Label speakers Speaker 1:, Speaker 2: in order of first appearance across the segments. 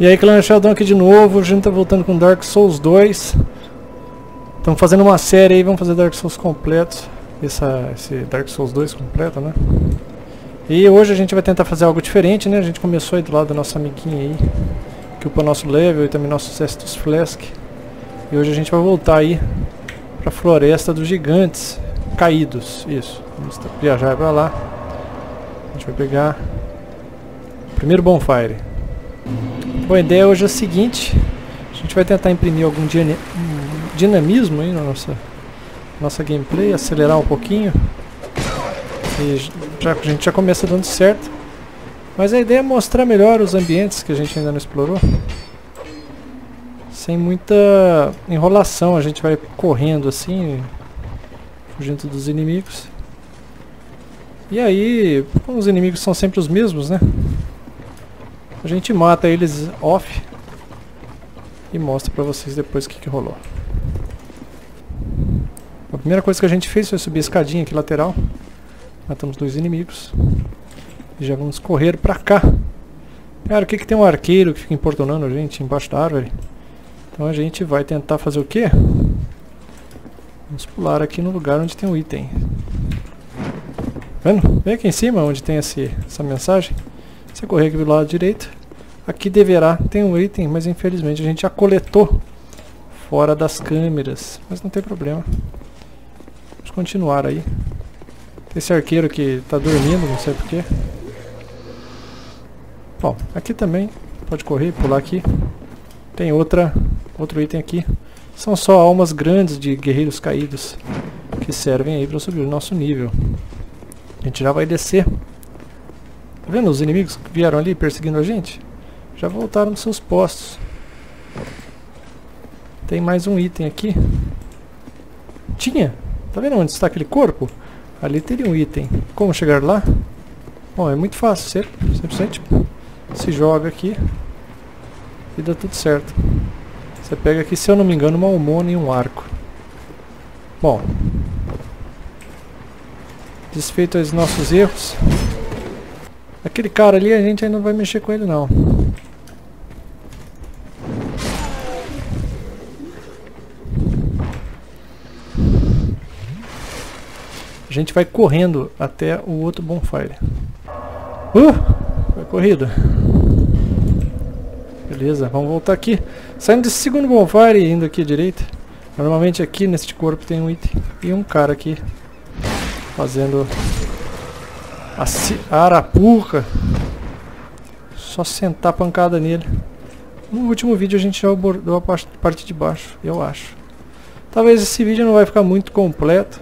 Speaker 1: E aí, Clã Sheldon aqui de novo, a gente tá voltando com Dark Souls 2. Estamos fazendo uma série aí, vamos fazer Dark Souls completo. Essa, esse Dark Souls 2 completo, né? E hoje a gente vai tentar fazer algo diferente, né? A gente começou aí do lado da nossa amiguinha aí, que upa nosso level e também nosso Cestus Flask. E hoje a gente vai voltar aí pra Floresta dos Gigantes Caídos, isso. Vamos viajar pra lá. A gente vai pegar o primeiro Bonfire. Bom, a ideia hoje é a seguinte, a gente vai tentar imprimir algum dinamismo aí na nossa, nossa gameplay, acelerar um pouquinho. E já, a gente já começa dando certo. Mas a ideia é mostrar melhor os ambientes que a gente ainda não explorou. Sem muita enrolação, a gente vai correndo assim, fugindo dos inimigos. E aí, como os inimigos são sempre os mesmos, né? A gente mata eles off e mostra pra vocês depois o que, que rolou. A primeira coisa que a gente fez foi subir a escadinha aqui lateral. Matamos dois inimigos. E já vamos correr pra cá. Cara, o que, que tem um arqueiro que fica importunando a gente embaixo da árvore? Então a gente vai tentar fazer o quê? Vamos pular aqui no lugar onde tem um item. Vendo? Vem aqui em cima onde tem esse, essa mensagem. Você correr aqui do lado direito. Aqui deverá ter um item, mas infelizmente a gente já coletou fora das câmeras. Mas não tem problema. Vamos continuar aí. Tem esse arqueiro que está dormindo, não sei porquê. Bom, aqui também pode correr, pular aqui. Tem outra, outro item aqui. São só almas grandes de guerreiros caídos que servem aí para subir o nosso nível. A gente já vai descer Tá vendo os inimigos que vieram ali perseguindo a gente? Já voltaram dos seus postos. Tem mais um item aqui. Tinha. Tá vendo onde está aquele corpo? Ali teria um item. Como chegar lá? Bom, é muito fácil. Você simplesmente se joga aqui e dá tudo certo. Você pega aqui, se eu não me engano, uma almona e um arco. Bom. Desfeito os nossos erros. Aquele cara ali a gente ainda não vai mexer com ele não. A gente vai correndo até o outro bonfire. Uh! Foi corrida. Beleza, vamos voltar aqui. Saindo desse segundo bonfire e indo aqui à direita. Normalmente aqui neste corpo tem um item. E um cara aqui. Fazendo a arapuca. Só sentar pancada nele. No último vídeo a gente já abordou a parte de baixo, eu acho. Talvez esse vídeo não vai ficar muito completo,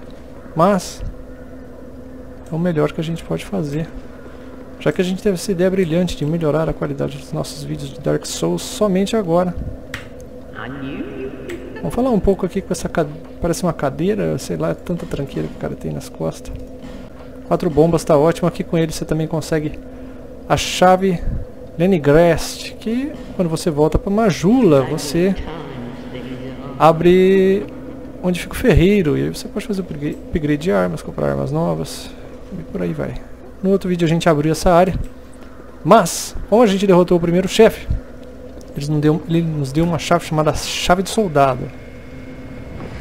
Speaker 1: mas é o melhor que a gente pode fazer. Já que a gente teve essa ideia brilhante de melhorar a qualidade dos nossos vídeos de Dark Souls somente agora. Vamos falar um pouco aqui com essa cadeira, parece uma cadeira, sei lá, é tanta tranqueira que o cara tem nas costas. Quatro bombas está ótimo. Aqui com ele você também consegue a chave Leningrad, que quando você volta para Majula, você abre onde fica o ferreiro. E aí você pode fazer upgrade de armas, comprar armas novas e por aí vai. No outro vídeo a gente abriu essa área. Mas, como a gente derrotou o primeiro chefe, ele nos deu uma chave chamada chave de soldado.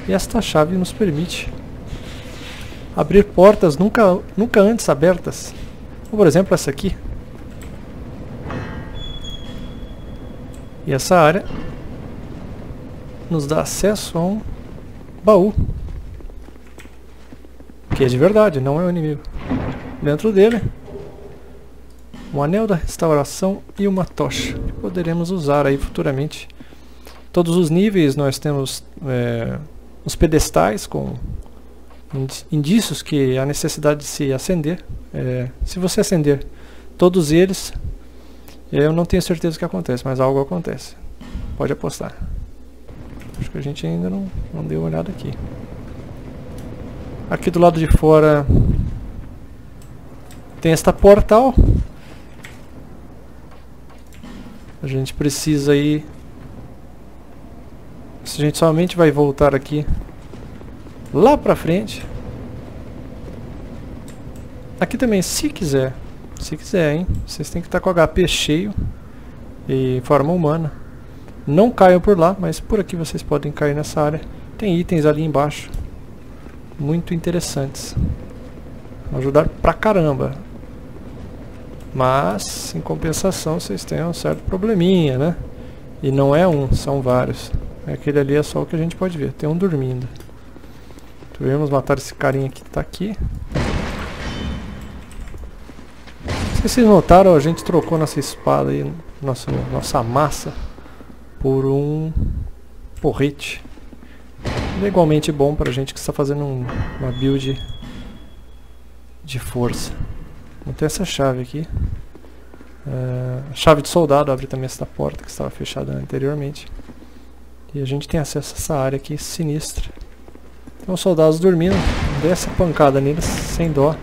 Speaker 1: E esta chave nos permite abrir portas nunca, nunca antes abertas. Por exemplo, essa aqui. E essa área nos dá acesso a um baú. Que é de verdade, não é um inimigo. Dentro dele, um anel da restauração e uma tocha. Que poderemos usar aí futuramente. Todos os níveis nós temos é, os pedestais com indícios que a necessidade de se acender, é, se você acender todos eles, eu não tenho certeza o que acontece, mas algo acontece. Pode apostar. Acho que a gente ainda não, não deu uma olhada aqui. Aqui do lado de fora tem esta portal. A gente precisa ir... A gente somente vai voltar aqui lá pra frente. Aqui também, se quiser, se quiser, hein, vocês têm que estar com HP cheio e forma humana. Não caiam por lá, mas por aqui vocês podem cair nessa área. Tem itens ali embaixo. Muito interessantes. Ajudar pra caramba. Mas, em compensação, vocês têm um certo probleminha, né? E não é um, são vários. Aquele ali é só o que a gente pode ver. Tem um dormindo. Devemos matar esse carinha que tá aqui. Não sei se vocês notaram, a gente trocou nossa espada aí, nossa, nossa massa, por um porrete. É igualmente bom pra gente que está fazendo um, uma build de força. Vou essa chave aqui. Uh, chave de soldado abre também essa porta que estava fechada anteriormente. E a gente tem acesso a essa área aqui sinistra. Tem os soldados dormindo. Dê essa pancada neles sem dó.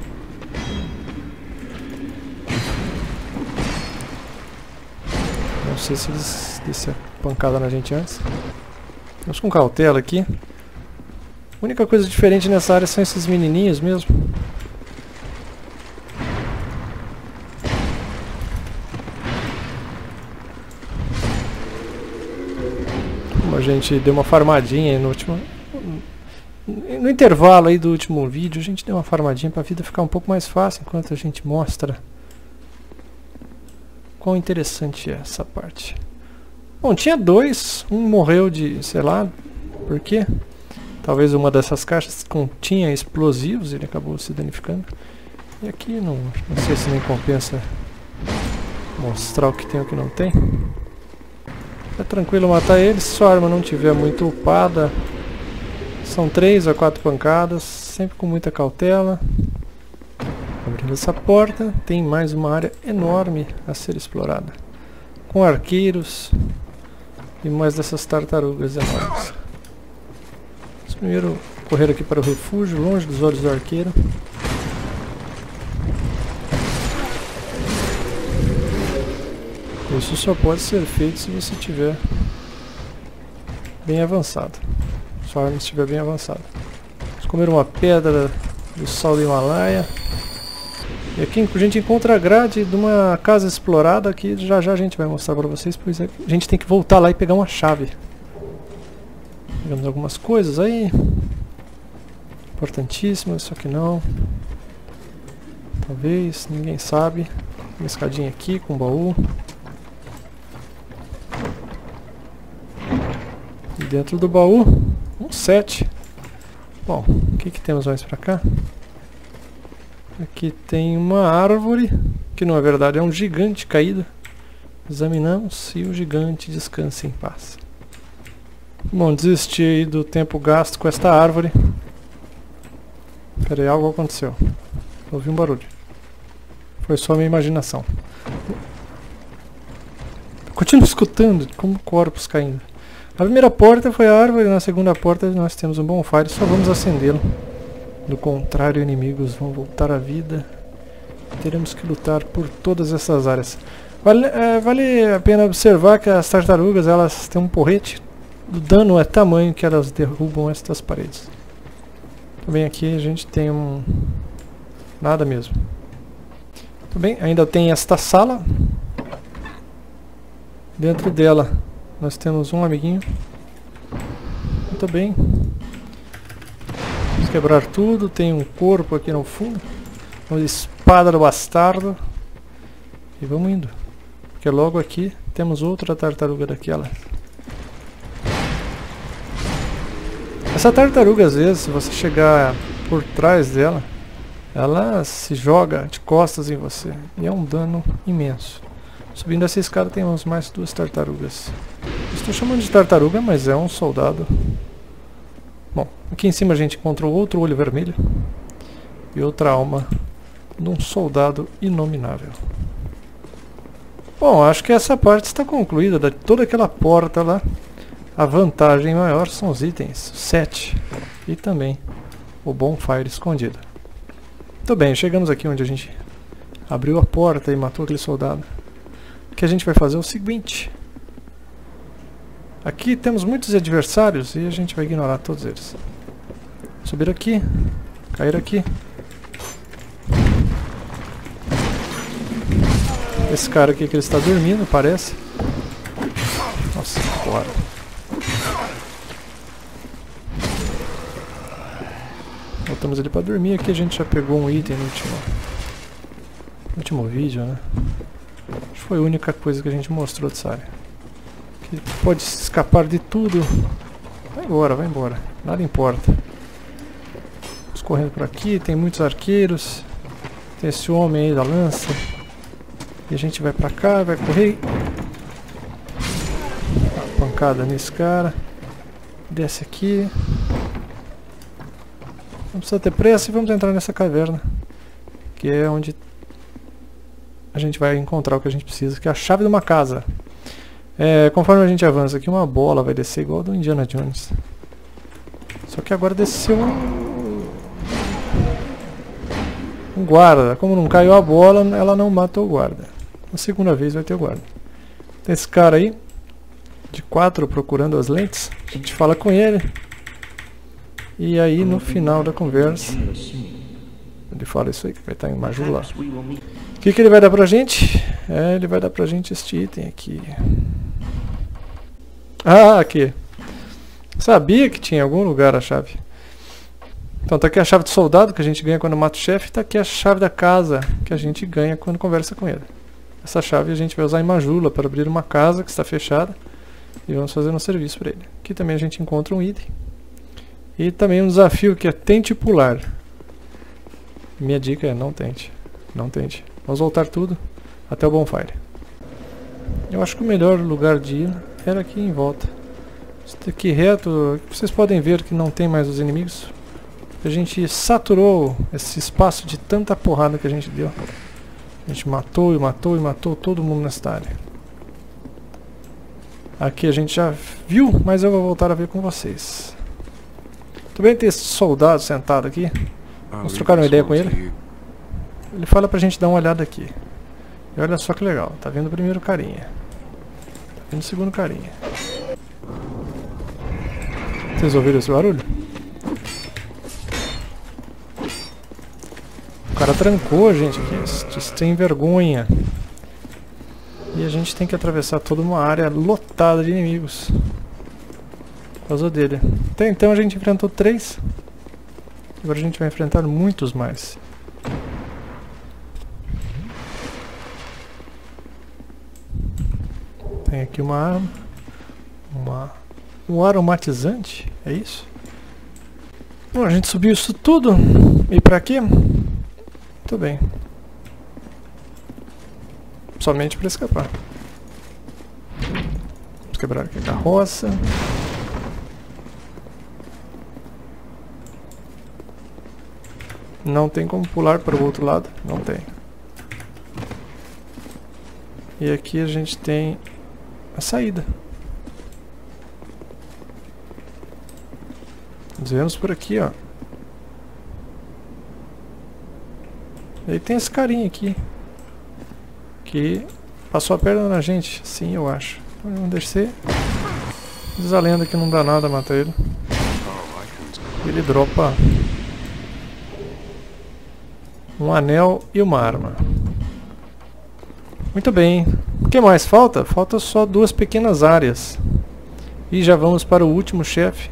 Speaker 1: Não sei se eles desceram pancada na gente antes. Vamos com cautela aqui. A única coisa diferente nessa área são esses menininhos mesmo. Como a gente deu uma farmadinha no último... No intervalo aí do último vídeo, a gente deu uma farmadinha para a vida ficar um pouco mais fácil enquanto a gente mostra quão interessante é essa parte. Bom, tinha dois, um morreu de, sei lá, por quê? Talvez uma dessas caixas continha explosivos, ele acabou se danificando. E aqui não, não sei se nem compensa mostrar o que tem e o que não tem. É tranquilo matar eles, se sua arma não tiver muito upada. São três a quatro pancadas, sempre com muita cautela. Abrindo essa porta, tem mais uma área enorme a ser explorada. Com arqueiros e mais dessas tartarugas enormes. Primeiro correr aqui para o refúgio, longe dos olhos do arqueiro. Isso só pode ser feito se você tiver bem avançado. Sua estiver bem avançada. Vamos comer uma pedra do sal do Himalaia. E aqui a gente encontra a grade de uma casa explorada que já já a gente vai mostrar para vocês, pois a gente tem que voltar lá e pegar uma chave. Pegamos algumas coisas aí. Importantíssimas, só que não. Talvez, ninguém sabe. Uma escadinha aqui com um baú. E dentro do baú, um set. Bom, o que, que temos mais pra cá? Aqui tem uma árvore, que na verdade é um gigante caído. Examinamos e o gigante descansa em paz. Bom, desisti aí do tempo gasto com esta árvore. Pera aí, algo aconteceu. Ouvi um barulho. Foi só minha imaginação. Continuo escutando como corpos caindo. A primeira porta foi a árvore, na segunda porta nós temos um bonfire, só vamos acendê-lo. Do contrário, inimigos vão voltar à vida. Teremos que lutar por todas essas áreas. Vale, é, vale a pena observar que as tartarugas elas têm um porrete o dano é tamanho que elas derrubam estas paredes. Também aqui a gente tem um... Nada mesmo. Tudo bem, ainda tem esta sala. Dentro dela nós temos um amiguinho. Muito bem. Vamos quebrar tudo. Tem um corpo aqui no fundo. Uma espada do bastardo. E vamos indo. Porque logo aqui temos outra tartaruga daquela. Essa tartaruga, às vezes, se você chegar por trás dela, ela se joga de costas em você. E é um dano imenso. Subindo essa escada temos mais duas tartarugas. Estou chamando de tartaruga, mas é um soldado. Bom, aqui em cima a gente encontrou outro olho vermelho. E outra alma de um soldado inominável. Bom, acho que essa parte está concluída. De toda aquela porta lá. A vantagem maior são os itens 7 e também o bonfire escondido. Muito bem, chegamos aqui onde a gente abriu a porta e matou aquele soldado. O que a gente vai fazer é o seguinte. Aqui temos muitos adversários e a gente vai ignorar todos eles. Subir aqui, cair aqui. Esse cara aqui que ele está dormindo, parece. embora. Voltamos ali pra dormir. Aqui a gente já pegou um item no último, no último vídeo, né? Foi a única coisa que a gente mostrou dessa área. Que pode escapar de tudo. Vai embora, vai embora. Nada importa. Vamos correndo por aqui. Tem muitos arqueiros. Tem esse homem aí da lança. E a gente vai pra cá, vai correr. Uma pancada nesse cara. Desce aqui. Não precisa ter pressa e vamos entrar nessa caverna. Que é onde gente vai encontrar o que a gente precisa, que é a chave de uma casa. É, conforme a gente avança aqui, uma bola vai descer igual do Indiana Jones. Só que agora desceu um, um guarda. Como não caiu a bola, ela não matou o guarda. Na segunda vez vai ter o guarda. Tem esse cara aí, de quatro, procurando as lentes. A gente fala com ele. E aí no final da conversa, ele fala isso aí, que vai estar em Majula. Que, que ele vai dar pra gente? É, ele vai dar pra gente este item aqui. Ah, aqui. Sabia que tinha em algum lugar a chave. Então tá aqui a chave de soldado que a gente ganha quando mata o chefe. Tá aqui a chave da casa que a gente ganha quando conversa com ele. Essa chave a gente vai usar em Majula para abrir uma casa que está fechada. E vamos fazer um serviço para ele. Aqui também a gente encontra um item. E também um desafio que é tente pular. Minha dica é não tente. Não tente. Vamos voltar tudo até o bonfire. Eu acho que o melhor lugar de ir era aqui em volta. Aqui reto, vocês podem ver que não tem mais os inimigos. A gente saturou esse espaço de tanta porrada que a gente deu. A gente matou e matou e matou todo mundo nesta área. Aqui a gente já viu, mas eu vou voltar a ver com vocês. Também tem esse soldado sentado aqui. Vamos trocar uma ideia com ele. Ele fala pra gente dar uma olhada aqui. E olha só que legal, tá vendo o primeiro carinha. Tá vendo o segundo carinha. Vocês ouviram esse barulho? O cara trancou a gente aqui, sem vergonha. E a gente tem que atravessar toda uma área lotada de inimigos. Por causa dele. Até então a gente enfrentou três. Agora a gente vai enfrentar muitos mais. Tem aqui uma arma. Uma, um aromatizante, é isso? Bom, a gente subiu isso tudo. E pra quê? Muito bem. Somente para escapar. Vamos quebrar aqui a carroça. Não tem como pular para o outro lado? Não tem. E aqui a gente tem a saída. Vemos por aqui, ó. E aí tem esse carinha aqui. Que passou a perna na gente. Sim, eu acho. Então, vamos descer. Diz a lenda que não dá nada matar ele. Ele dropa um anel e uma arma. Muito bem. O que mais falta? Falta só duas pequenas áreas. E já vamos para o último chefe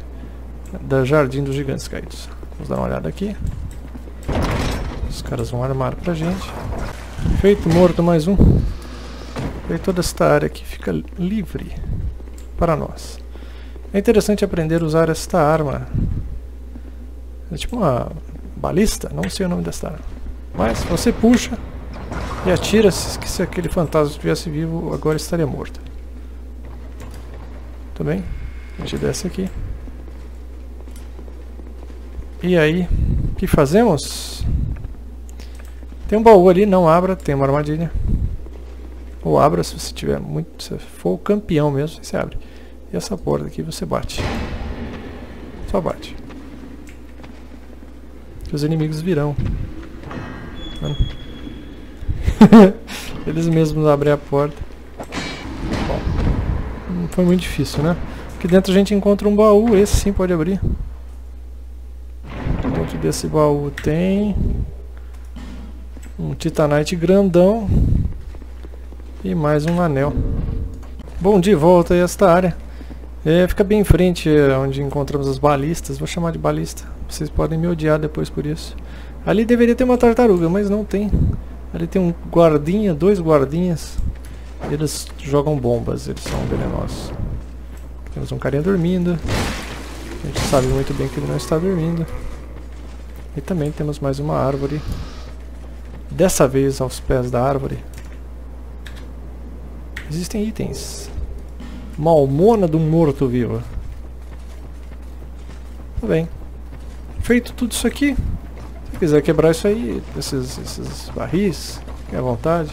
Speaker 1: da Jardim dos Gigantes Caídos. Vamos dar uma olhada aqui. Os caras vão armar pra gente. Feito, morto mais um. E toda esta área aqui fica livre para nós. É interessante aprender a usar esta arma. É tipo uma balista, não sei o nome desta arma. Mas você puxa e atira se, se aquele fantasma estivesse vivo, agora estaria morto. Tudo bem? A gente desce aqui. E aí, o que fazemos? Tem um baú ali, não abra, tem uma armadilha. Ou abra se você tiver muito. Se for o campeão mesmo, você abre. E essa porta aqui você bate. Só bate. Que os inimigos virão. Eles mesmos abrem a porta. Bom, não foi muito difícil, né? Aqui dentro a gente encontra um baú, esse sim pode abrir. Dentro desse baú tem um Titanite grandão e mais um anel. Bom, de volta a esta área. É, fica bem em frente é, onde encontramos as balistas. Vou chamar de balista. Vocês podem me odiar depois por isso. Ali deveria ter uma tartaruga, mas não tem. Ali tem um guardinha, dois guardinhas. Eles jogam bombas, eles são venenosos. Temos um carinha dormindo. A gente sabe muito bem que ele não está dormindo. E também temos mais uma árvore. Dessa vez aos pés da árvore. Existem itens. Malmona do morto-vivo. Tudo bem. Feito tudo isso aqui. Se quiser quebrar isso aí, esses, esses barris, fique à vontade.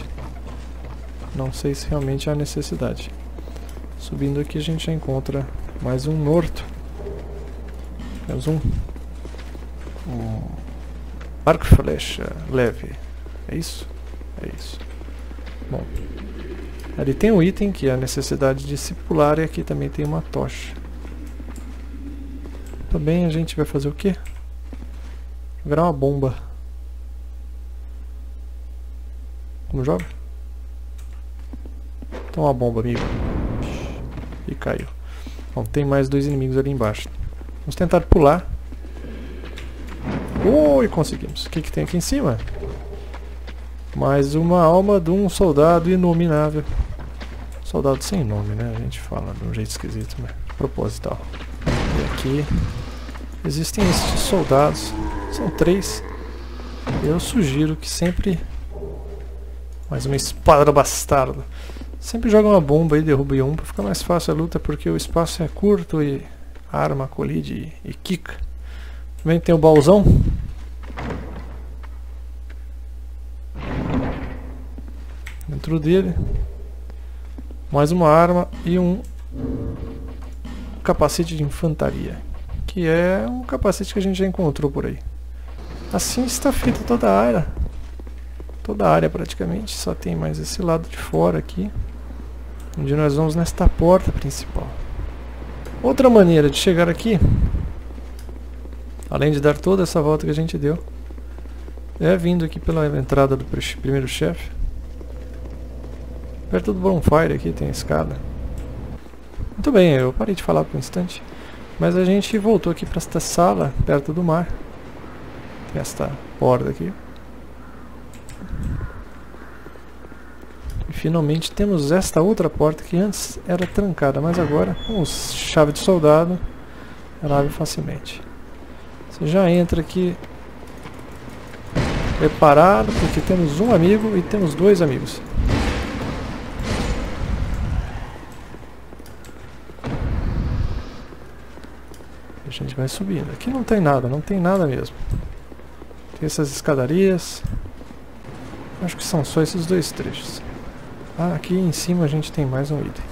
Speaker 1: Não sei se realmente há necessidade. Subindo aqui a gente já encontra mais um morto. Temos um... Um... Arco flecha leve. É isso? É isso. Bom. Ali tem um item que é a necessidade de se pular e aqui também tem uma tocha. Também a gente vai fazer o quê? Virar uma bomba. Como joga? Toma uma bomba, amigo. E caiu. Bom, tem mais dois inimigos ali embaixo. Vamos tentar pular. Oi, conseguimos. O que, que tem aqui em cima? Mais uma alma de um soldado inominável. Soldado sem nome, né? A gente fala de um jeito esquisito, mas proposital. E aqui existem esses soldados. São três. Eu sugiro que sempre... Mais uma espada do bastardo. Sempre joga uma bomba e derruba um para ficar mais fácil a luta, porque o espaço é curto e arma colide e, e quica. Também tem o baúzão. Dentro dele. Mais uma arma e um capacete de infantaria. Que é um capacete que a gente já encontrou por aí. Assim está feita toda a área. Toda a área praticamente. Só tem mais esse lado de fora aqui. Onde nós vamos nesta porta principal. Outra maneira de chegar aqui, além de dar toda essa volta que a gente deu, é vindo aqui pela entrada do primeiro chefe. Perto do bonfire aqui tem a escada. Muito bem, eu parei de falar por um instante. Mas a gente voltou aqui para esta sala, perto do mar. Esta porta aqui. E finalmente temos esta outra porta que antes era trancada, mas agora, com chave de soldado, ela abre facilmente. Você já entra aqui preparado, porque temos um amigo e temos dois amigos. A gente vai subindo. Aqui não tem nada, não tem nada mesmo. Tem essas escadarias. Acho que são só esses dois trechos. Ah, aqui em cima a gente tem mais um item.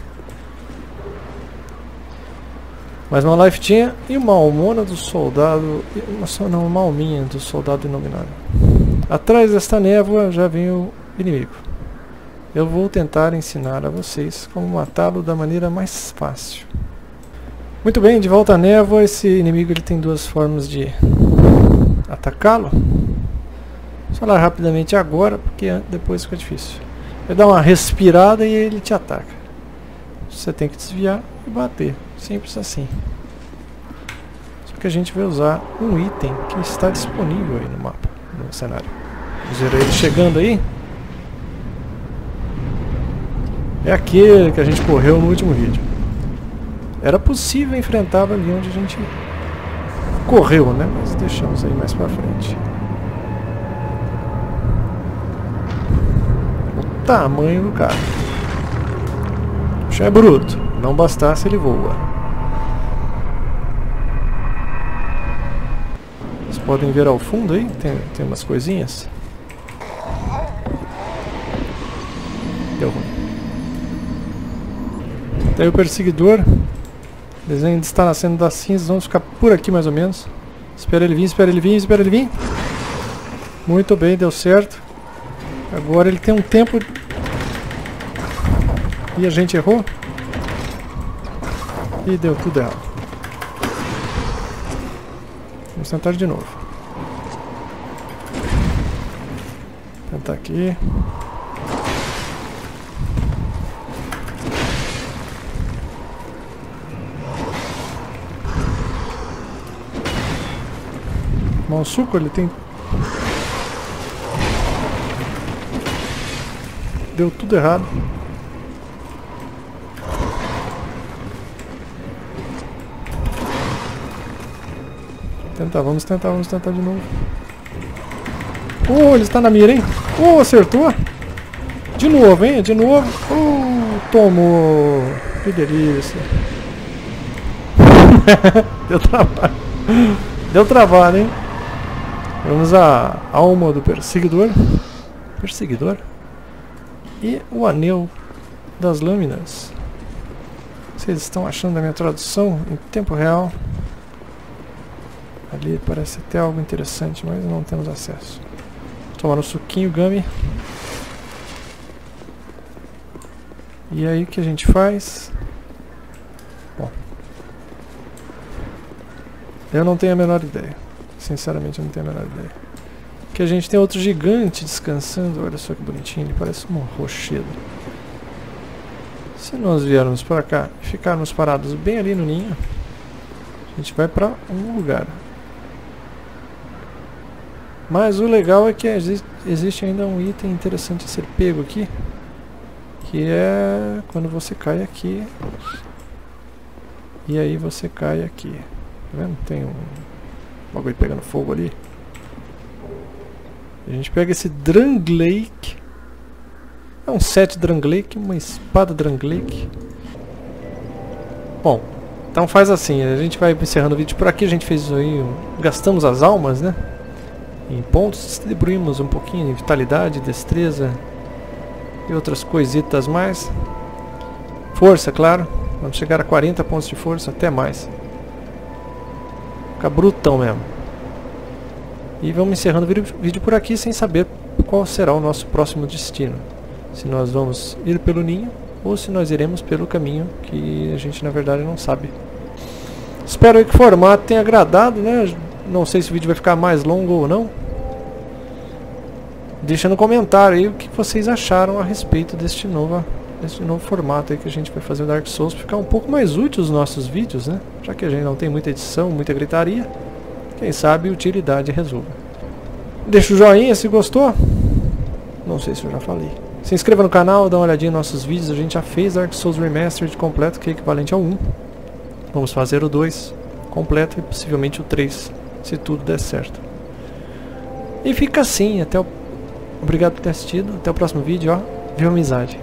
Speaker 1: Mais uma life tinha e uma almona do soldado. Uma, não, uma alminha do soldado inominável. Atrás desta névoa já vem o inimigo. Eu vou tentar ensinar a vocês como matá-lo da maneira mais fácil. Muito bem, de volta à névoa, esse inimigo ele tem duas formas de atacá-lo. Vou falar rapidamente agora, porque depois fica difícil. Ele dá uma respirada e ele te ataca. Você tem que desviar e bater. Simples assim. Só que a gente vai usar um item que está disponível aí no mapa, no cenário. Ver ele chegando aí. É aquele que a gente correu no último vídeo. Era possível enfrentá-lo ali onde a gente correu, né? Mas deixamos aí mais pra frente. tamanho do cara. O é bruto. Não bastasse ele voa. Vocês podem ver ao fundo aí, tem, tem umas coisinhas. Deu ruim. Daí o perseguidor. Desenho está nascendo das cinzas. Vamos ficar por aqui mais ou menos. Espera ele vir, espera ele vir, espera ele vir. Muito bem, deu certo. Agora ele tem um tempo e a gente errou. E deu tudo errado. Vamos tentar de novo. Tentar aqui. Um suco, ele tem... Deu tudo errado. Tentar, vamos tentar, vamos tentar de novo. Oh, ele está na mira, hein? Oh, acertou. De novo, hein? De novo. Oh, tomou. Que delícia. Deu trabalho. Deu trabalho, hein? Vamos a alma do perseguidor. Perseguidor. E o anel das lâminas. Vocês estão achando a minha tradução em tempo real? Ali parece até algo interessante, mas não temos acesso. Tomar um suquinho Gummy. E aí o que a gente faz? Bom. Eu não tenho a menor ideia. Sinceramente eu não tenho a menor ideia. Que a gente tem outro gigante descansando. Olha só que bonitinho. Ele parece um rochedo. Se nós viermos para cá e ficarmos parados bem ali no ninho, a gente vai para um lugar. Mas o legal é que existe, ainda um item interessante a ser pego aqui. Que é quando você cai aqui. E aí você cai aqui. Tá vendo? Tem um bagulho pegando fogo ali. A gente pega esse Dranglake. É um set Dranglake, uma espada Dranglake. Bom, então faz assim, a gente vai encerrando o vídeo por aqui, a gente fez aí, gastamos as almas, né? Em pontos distribuímos um pouquinho de vitalidade, destreza e outras coisitas mais. Força, claro. Vamos chegar a 40 pontos de força, até mais. Fica brutão mesmo. E vamos encerrando o vídeo por aqui sem saber qual será o nosso próximo destino. Se nós vamos ir pelo ninho ou se nós iremos pelo caminho que a gente na verdade não sabe. Espero que o formato tenha agradado, né? Não sei se o vídeo vai ficar mais longo ou não. Deixa no comentário aí o que vocês acharam a respeito deste novo, deste novo formato aí que a gente vai fazer o Dark Souls ficar um pouco mais útil os nossos vídeos, né? Já que a gente não tem muita edição, muita gritaria, quem sabe utilidade resolva. Deixa o joinha se gostou. Não sei se eu já falei. Se inscreva no canal, dá uma olhadinha nos nossos vídeos. A gente já fez Dark Souls Remastered completo, que é equivalente ao 1. Vamos fazer o 2 completo e possivelmente o 3, se tudo der certo. E fica assim, até o Obrigado por ter assistido. Até o próximo vídeo, ó. Viva amizade.